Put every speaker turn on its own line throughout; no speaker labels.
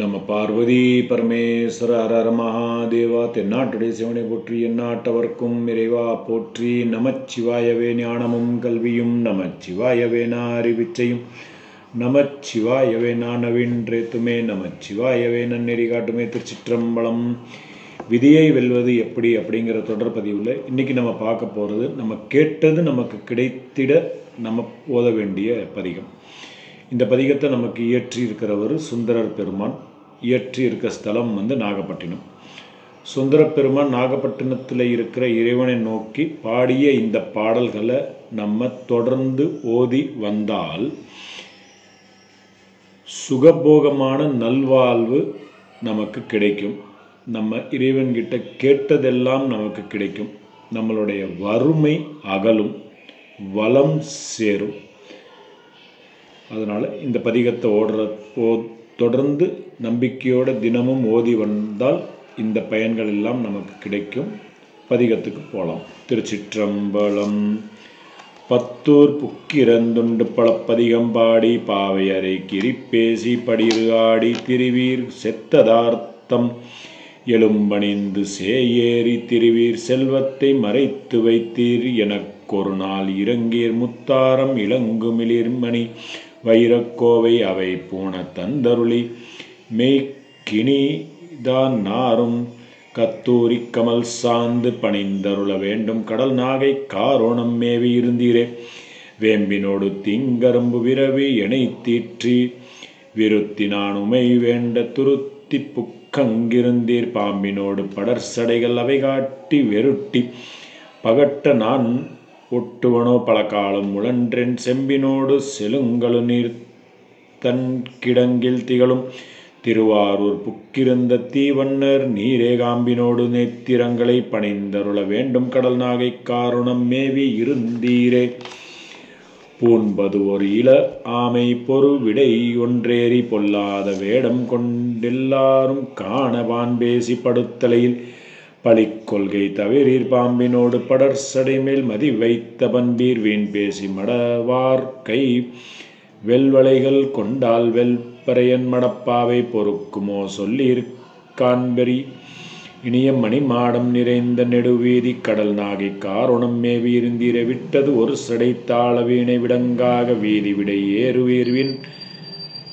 நம பார்வதி பரமேஸ்வர அரர மகாதேவா தென்னாட்டுடைய சிவனை போற்றி எந்நாட்டவர்க்கும் இறைவா போற்றி நமச்சிவாயவே ஞானமும் கல்வியும் நமச்சிவாயவே அறிவிச்சையும் நமச்சிவாயவே நானவின்றேத்துமே நமச்சிவாயவே நன்னெறி காட்டுமே திருச்சிற்றம்பலம். விதியை வெல்வது எப்படி அப்படிங்கிற தொடர் பதிவில் இன்றைக்கி நம்ம பார்க்க போகிறது நம்ம கேட்டது நமக்கு கிடைத்திட நம்ம ஓத வேண்டிய பதிகம். இந்த பதிகத்தை நமக்கு இயற்றி இருக்கிறவர் சுந்தரர் பெருமான். இயற்றி இருக்க ஸ்தலம் வந்து நாகப்பட்டினம். சுந்தர பெருமான் நாகப்பட்டினத்தில் இருக்கிற இறைவனை நோக்கி பாடிய இந்த பாடல்களை நம்ம தொடர்ந்து ஓதி வந்தால் சுகபோகமான நல்வாழ்வு நமக்கு கிடைக்கும். நம்ம இறைவன்கிட்ட கேட்டதெல்லாம் நமக்கு கிடைக்கும். நம்மளுடைய வறுமை அகலும் வளம் சேரும். அதனால் இந்த பதிகத்தை ஓடுற ஓ தொடர்ந்து நம்பிக்கையோட தினமும் ஓதி வந்தால் இந்த பயன்கள் எல்லாம் நமக்கு கிடைக்கும். பதிகத்துக்கு போகலாம் திருச்சிற்றம்பலம். பத்தூர் புக்கிரந்துண்டு பழப்பதிகம் பாடி பாவையரை கிரிப்பேசி படிறு ஆடி திருவீர் செத்ததார்த்தம். எழும்பணிந்து சேயேறி திருவீர் செல்வத்தை மறைத்து வைத்தீர் எனக்கொரு நாள் இறங்கீர் முத்தாரம் இளங்குமிளிர்மணி வைரக்கோவை அவை பூண தந்தருளி மெய்க்கினிதான் நாரும் கத்தூரி கமல் சார்ந்து பணிந்தருள வேண்டும். கடல் நாகை காரோணம் மேவி இருந்தீரே. வேம்பினோடு திங்கரும்பு விரவி எனை தீற்றி விருத்தி நானுமை வேண்ட துருத்தி புக்கங்கிருந்தீர். பாம்பினோடு படர் சடைகள் அவை காட்டி வெருட்டி பகட்ட நான் ஒட்டுவனோ பல காலம் செம்பினோடு செலுங்கலு நீர் தன் கிடங்கில் திகழும். திருவாரூர் புக்கிருந்த தீவண்ணர் நீரே காம்பினோடு நேத்திரங்களை பணிந்தருள வேண்டும். கடல் நாகை காரணம் மேவி இருந்தீரே. பூண்பது ஒரு இள ஆமை பொறு விடை ஒன்றேறி பொல்லாத வேடம் கொண்டெல்லாரும் காணவான் பேசி படுத்தலையில் பழிக்கொள்கை தவிரீர் பாம்பினோடு படர் சடைமேல் மதி வைத்த பண்பீர் வீண் பேசி மடவார் கை. வெல்வளைகள் கொண்டால் வெல்பறையன் மடப்பாவை பொறுக்குமோ சொல்லீர் காண்பெறி. இனிய மணிமாடம் நிறைந்த நெடுவீதி கடல் நாகை காரணம் மேவி இருந்தீரை விட்டது ஒரு சடை தாள வீணை விடங்காக வீதி விடை ஏறுவீர்வின்.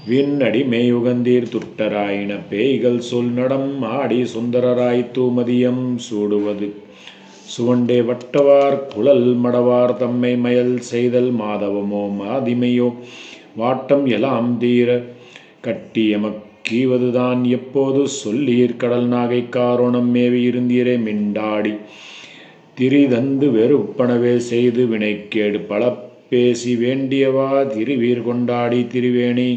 விண்ணடி மேயுகந்தீர் துட்டராயின பேய்கள் சொல் நடம் ஆடி சுந்தரராய் தூமதியம் சூடுவது. சுவண்டே வட்டவார் குழல் மடவார் தம்மை மயல் செய்தல் மாதவமோ மாதிமையோ. வாட்டம் எலாம் தீர கட்டியமக்கீவதுதான் எப்போது சொல்லீர் கடல் நாகை காரோணம் மேவி இருந்தீரே மிண்டாடி. திரிதந்து வெறுப்பனவே செய்து வினைக்கேடு பல பேசி வேண்டியவா திருவீர் கொண்டாடி திருவேணி.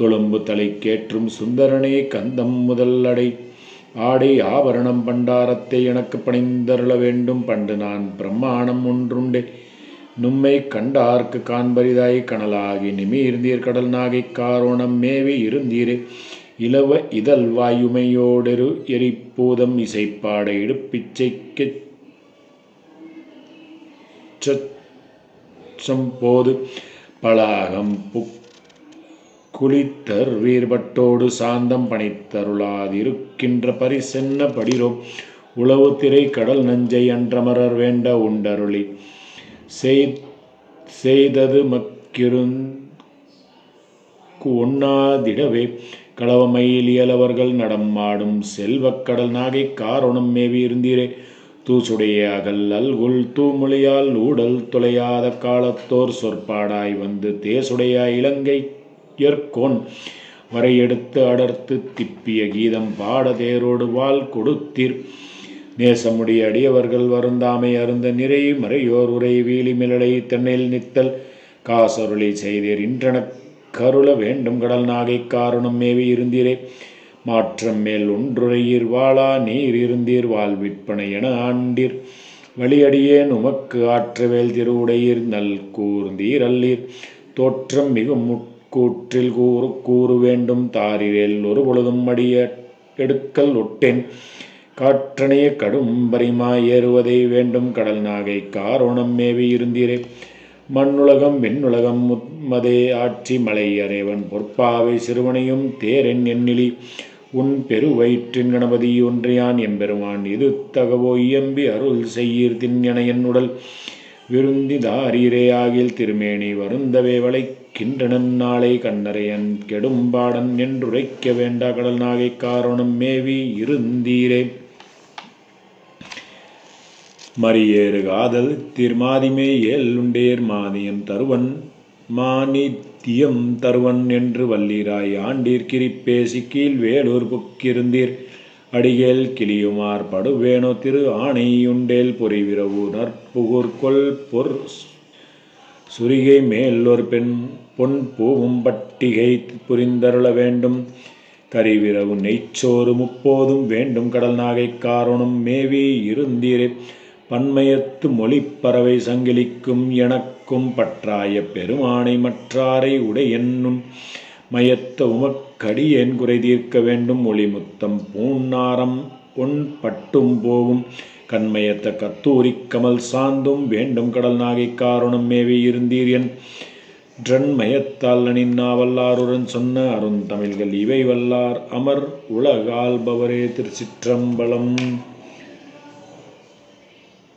தொழும்பு தலை கேற்றும் சுந்தரனே கந்தம் முதல் அடை. ஆடை ஆபரணம் பண்டாரத்தை எனக்கு பணிந்தருள வேண்டும். பண்டு நான் பிரம்மாணம் ஒன்றுண்டே. நும்மை கண்டார்க்கு காண்பரிதாய் கனலாகி நிமீர்ந்தீர் கடல் நாகை காரோணம் மேவி இருந்தீரே. இலவ இதழ் வாயுமையோடெரு எரிப்பூதம் இசைப்பாட இடுப்பிச்சைக்கு சம்போது பலாகம் புக் குளித்தர் வீர்பட்டோடு சாந்தம் பணித்தருளாதிருக்கின்ற பரிசென்ன படிரோ உளவு திரை கடல் நஞ்சை அன்றமரர் வேண்ட உண்டருளி. செய்தது மக்கிருந் ஒண்ணாதிடவே களவமயிலியலவர்கள் நடமாடும் செல்வக் கடல் நாகை காரணம் மேவி இருந்தீரே தூசுடைய அகல் அல்குல் தூமொழியால் ஊடல் தொலையாத காலத்தோர் சொற்பாடாய் வந்து தேசுடைய இலங்கை ஏற்கோன் வரை எடுத்து அடர்த்து திப்பிய கீதம் பாட தேரோடு வால் கொடுத்தீர். நேசமுடைய அடியவர்கள் வருந்தாமை அருந்த நிறை மறையோர் உரை வீலி மிளலை தென்னையில் நித்தல். காசருளை செய்தீர் இன்றன கருள வேண்டும் கடல் நாகை காரணம் மேவி இருந்தீரே. மாற்றம் மேல் ஒன்றுரையீர் வாளா நீர் இருந்தீர் வாழ்விற்பனை என ஆண்டீர். வழியடியேன் உமக்கு ஆற்றவேல் திருவுடையீர் நல் கூர்ந்தீர் அல்லீர். தோற்றம் மிகும் கூற்றில் கூறு கூறு வேண்டும் தாரிரேல் ஒரு பொழுதும் அடிய எடுக்கல் ஒட்டேன். காற்றணைய கடும் பரிமா ஏறுவதை வேண்டும் கடல் நாகை காரோணம் மேவி இருந்தீரே. மண்ணுலகம் வெண்ணுலகம் முத்மதே ஆட்சி மலை அறைவன் பொற்பாவை சிறுவனையும் தேரென் எண்ணிலி. உன் பெருவயிற்றின் கணபதி ஒன்றியான் எம்பெருமான் இது தகவோ இயம்பி அருள் செய்யீர் திண்ணென என்னுடல் விருந்தி தாரீரே ஆகில் திருமேனி வருந்தவே வளை கின்றனன் நாளை கண்ணறையன் கெடும்பாடன் என்றுரைக்க வேண்டா கடல் நாகை காரணம் மேவி இருந்தீரே. மரியேறு காதல் திருமாதிமே ஏல்லுண்டேர் மானியம் தருவன் மானித்தியம் தருவன் என்று வல்லீராய் ஆண்டீர் கிரிப்பேசி கீழ் வேலூர் புக்கிருந்தீர். அடிகேல் கிளியுமார் படுவேணோ திரு ஆணையுண்டேல் பொறிவிரவு நற்புகூர் கொல் பொற் சுரிகை மேல் ஒரு பெண் பொன் பூவும் பட்டிகை புரிந்தருள வேண்டும். கரிவிரவு நெய்ச்சோறு முப்போதும் வேண்டும். கடல் நாகை காரணம் மேவி இருந்தீரே. பன்மயத்து மொழிப்பறவை சங்கிலிக்கும் எனக்கும் பற்றாய பெருமானை மற்றாரை உடை என்னும் மயத்த உமக்கடியேன் குறை தீர்க்க வேண்டும். ஒளிமுத்தம் பூன்னாரம் பொன் பட்டும் போவும் கண்மயத்த கத்தூரி கமல் சாந்தும் வேண்டும். கடல் நாகை காரணம் மேவி இருந்தீர் என் ட்ரண்மயத்தால் நனின்னாவல்லாருடன் சொன்ன அருந்தமிழ்கள் இவை வல்லார் அமர் உலகால்பவரே திருச்சிற்றம்பலம்.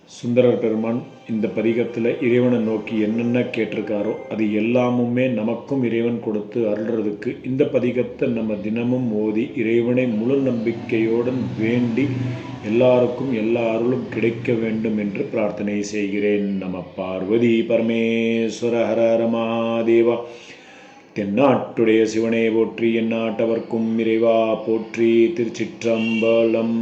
சுந்தரர் பெருமான் இந்த பதிகத்தில் இறைவனை நோக்கி என்னென்ன கேட்டிருக்காரோ அது எல்லாமுமே நமக்கும் இறைவன் கொடுத்து அருள்றதுக்கு இந்த பதிகத்தை நம்ம தினமும் ஓதி இறைவனை முழு நம்பிக்கையோடு வேண்டி எல்லாருக்கும் எல்லா அருளும் கிடைக்க வேண்டும் என்று பிரார்த்தனை செய்கிறேன். நம பார்வதி பரமேஸ்வர ஹர மகாதேவா தென்னாட்டுடைய சிவனை போற்றி எந்நாட்டவர்க்கும் இறைவா போற்றி திருச்சிற்றம்பலம்